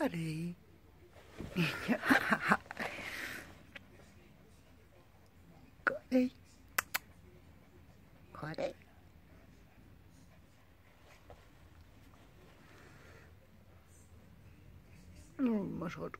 farei. Corei. Corei. Não, mas outro.